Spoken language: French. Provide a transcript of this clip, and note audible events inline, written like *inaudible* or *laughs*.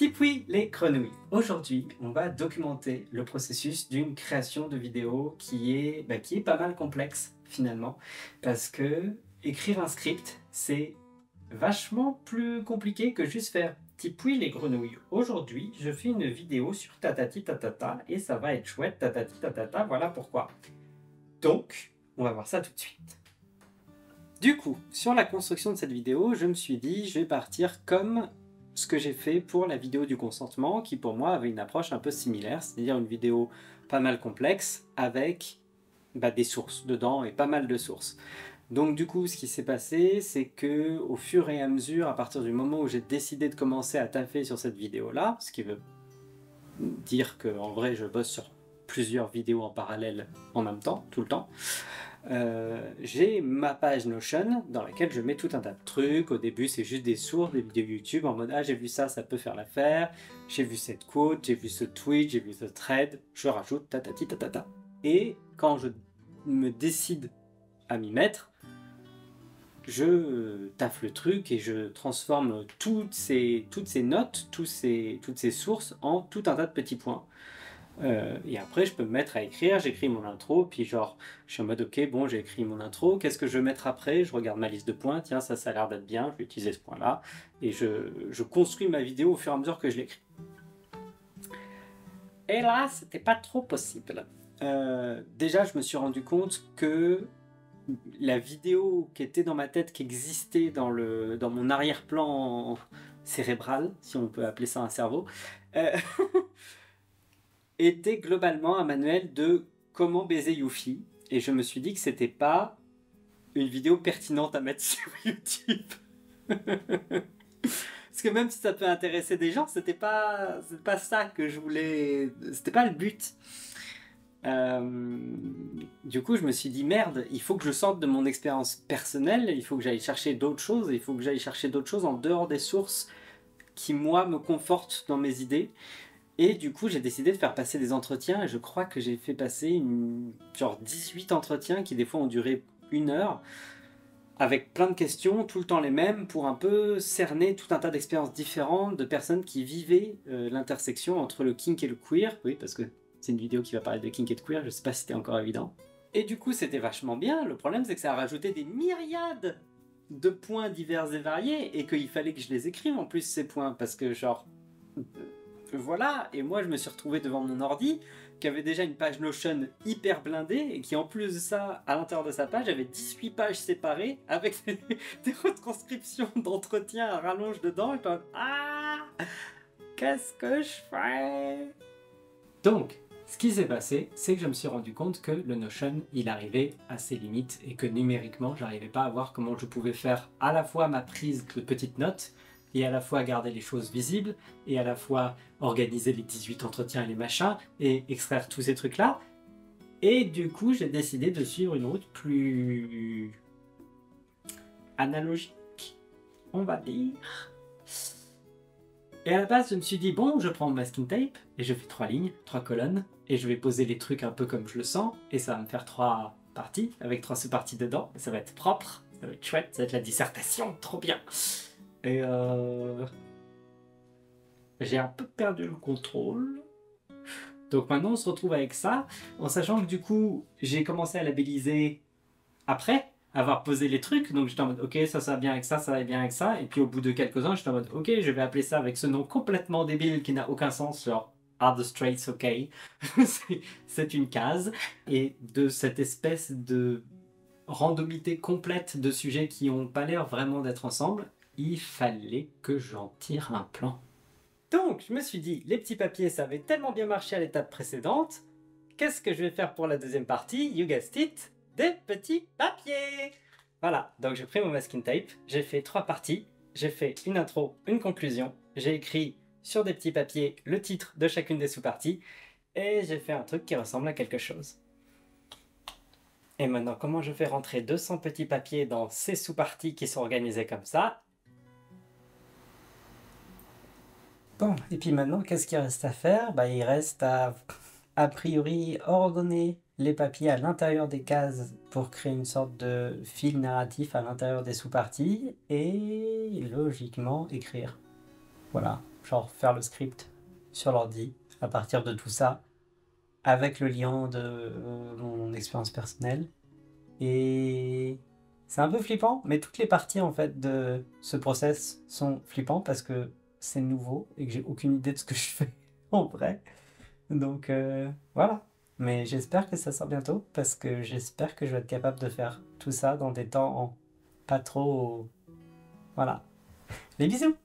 Tipoui les grenouilles. Aujourd'hui, on va documenter le processus d'une création de vidéo qui est, bah, qui est pas mal complexe finalement. Parce que écrire un script, c'est vachement plus compliqué que juste faire Tipoui les grenouilles. Aujourd'hui, je fais une vidéo sur tatati tatata et ça va être chouette tatati tatata, voilà pourquoi. Donc, on va voir ça tout de suite. Du coup, sur la construction de cette vidéo, je me suis dit, je vais partir comme ce que j'ai fait pour la vidéo du consentement, qui pour moi avait une approche un peu similaire, c'est-à-dire une vidéo pas mal complexe, avec bah, des sources dedans, et pas mal de sources. Donc du coup, ce qui s'est passé, c'est que au fur et à mesure, à partir du moment où j'ai décidé de commencer à taffer sur cette vidéo-là, ce qui veut dire que en vrai, je bosse sur plusieurs vidéos en parallèle en même temps, tout le temps, euh, j'ai ma page Notion dans laquelle je mets tout un tas de trucs. Au début, c'est juste des sources, des vidéos YouTube en mode Ah, j'ai vu ça, ça peut faire l'affaire. J'ai vu cette quote, j'ai vu ce tweet, j'ai vu ce thread. Je rajoute tatati tatata. Et quand je me décide à m'y mettre, je taffe le truc et je transforme toutes ces, toutes ces notes, ces, toutes ces sources en tout un tas de petits points. Euh, et après, je peux me mettre à écrire, j'écris mon intro, puis genre, je suis en mode, ok, bon, j'ai écrit mon intro, qu'est-ce que je vais mettre après? Je regarde ma liste de points, tiens, ça, ça a l'air d'être bien, je vais utiliser ce point-là, et je, construis ma vidéo au fur et à mesure que je l'écris. Et là, c'était pas trop possible. Euh, déjà, je me suis rendu compte que la vidéo qui était dans ma tête, qui existait dans, le, dans mon arrière-plan cérébral, si on peut appeler ça un cerveau, euh, *laughs* était globalement un manuel de comment baiser Yuffie. Et je me suis dit que c'était pas une vidéo pertinente à mettre *laughs* sur YouTube. *laughs* Parce que même si ça peut intéresser des gens, c'était pas, pas ça que je voulais. C'était pas le but. Euh, du coup, je me suis dit merde, il faut que je sorte de mon expérience personnelle, il faut que j'aille chercher d'autres choses, il faut que j'aille chercher d'autres choses en dehors des sources qui, moi, me confortent dans mes idées. Et du coup, j'ai décidé de faire passer des entretiens. Et je crois que j'ai fait passer genre 18 entretiens qui, des fois, ont duré une heure. Avec plein de questions, tout le temps les mêmes, pour un peu cerner tout un tas d'expériences différentes de personnes qui vivaient euh, l'intersection entre le kink et le queer. Oui, parce que c'est une vidéo qui va parler de kink et de queer, je sais pas si c'était encore évident. Et du coup, c'était vachement bien. Le problème, c'est que ça a rajouté des myriades de points divers et variés et qu'il fallait que je les écrive en plus, ces points. Parce que, genre, voilà, et moi je me suis retrouvé devant mon ordi qui avait déjà une page Notion hyper blindée et qui en plus de ça, à l'intérieur de sa page, avait 18 pages séparées avec *laughs* des, retranscriptions d'entretien à rallonge dedans. Et je ah, qu'est-ce que je fais? Donc, ce qui s'est passé, c'est que je me suis rendu compte que le Notion, il arrivait à ses limites et que numériquement, j'arrivais pas à voir comment je pouvais faire à la fois ma prise de petites notes et à la fois garder les choses visibles, et à la fois organiser les 18 entretiens et les machins, et extraire tous ces trucs-là. Et du coup, j'ai décidé de suivre une route plus analogique, on va dire. Et à la base, je me suis dit, bon, je prends mon masking tape, et je fais trois lignes, trois colonnes, et je vais poser les trucs un peu comme je le sens, et ça va me faire trois parties, avec trois sous-parties dedans, et ça va être propre, ça va être chouette, ça va être la dissertation, trop bien. Et euh... j'ai un peu perdu le contrôle. Donc maintenant on se retrouve avec ça, en sachant que du coup j'ai commencé à labelliser après avoir posé les trucs. Donc j'étais en mode ok ça va bien avec ça, ça va bien avec ça. Et puis au bout de quelques ans j'étais en mode ok je vais appeler ça avec ce nom complètement débile qui n'a aucun sens, genre Are the Straits ok? *laughs* C'est une case. Et de cette espèce de randomité complète de sujets qui n'ont pas l'air vraiment d'être ensemble, il fallait que j'en tire un plan. Donc, je me suis dit, les petits papiers, ça avait tellement bien marché à l'étape précédente, qu'est-ce que je vais faire pour la deuxième partie? You guessed it, des petits papiers Voilà, donc j'ai pris mon masking tape, j'ai fait trois parties, j'ai fait une intro, une conclusion, j'ai écrit sur des petits papiers le titre de chacune des sous-parties, et j'ai fait un truc qui ressemble à quelque chose. Et maintenant, comment je fais rentrer 200 petits papiers dans ces sous-parties qui sont organisées comme ça? Bon, et puis maintenant, qu'est-ce qu'il reste à faire? Bah, Il reste à, a priori, ordonner les papiers à l'intérieur des cases pour créer une sorte de fil narratif à l'intérieur des sous-parties et logiquement écrire. Voilà. genre faire le script sur l'ordi à partir de tout ça, avec le lien de euh, mon expérience personnelle. Et c'est un peu flippant, mais toutes les parties en fait de ce process sont flippants parce que c'est nouveau et que j'ai aucune idée de ce que je fais *laughs* en vrai. Donc euh, voilà. Mais j'espère que ça sort bientôt parce que j'espère que je vais être capable de faire tout ça dans des temps pas trop. Voilà. *laughs* Les bisous!